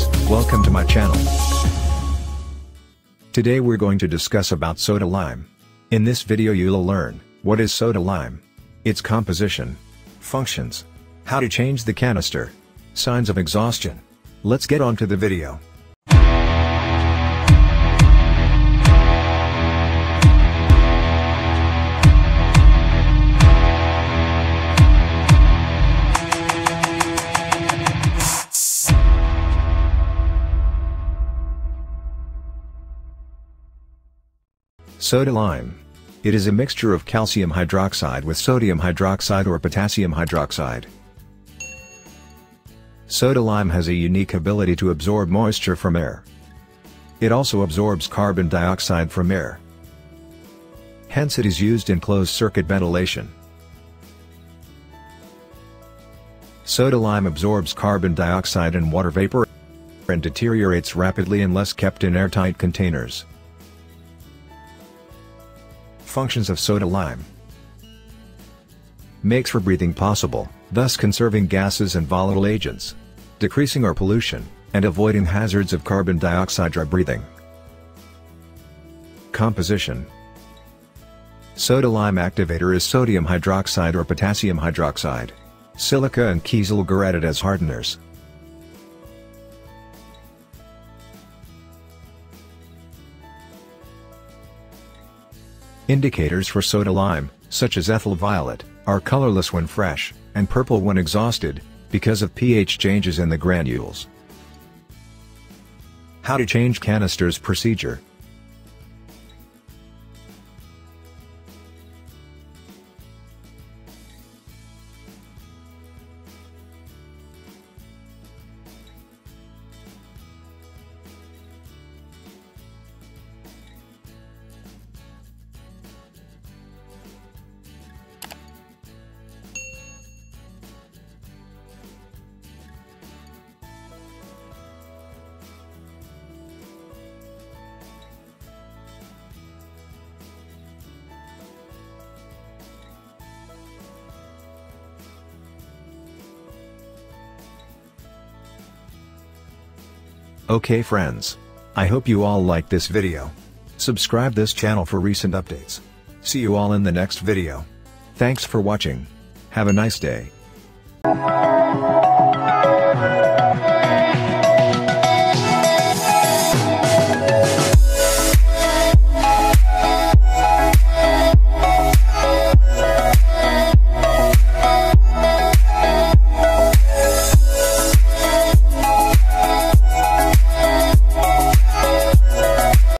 friends, welcome to my channel. Today we're going to discuss about soda lime. In this video you'll learn, what is soda lime? Its composition. Functions. How to change the canister. Signs of exhaustion. Let's get on to the video. Soda lime. It is a mixture of calcium hydroxide with sodium hydroxide or potassium hydroxide. Soda lime has a unique ability to absorb moisture from air. It also absorbs carbon dioxide from air. Hence it is used in closed-circuit ventilation. Soda lime absorbs carbon dioxide and water vapor and deteriorates rapidly unless kept in airtight containers. Functions of soda lime Makes rebreathing possible, thus conserving gases and volatile agents. Decreasing air pollution, and avoiding hazards of carbon dioxide rebreathing. Composition Soda lime activator is sodium hydroxide or potassium hydroxide. Silica and kieselguhr added as hardeners. Indicators for soda lime, such as ethyl violet, are colorless when fresh, and purple when exhausted, because of pH changes in the granules. How to change canisters procedure Okay friends. I hope you all like this video. Subscribe this channel for recent updates. See you all in the next video. Thanks for watching. Have a nice day.